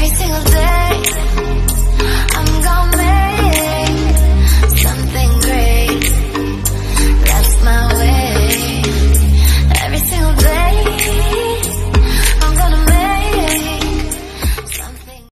every single day.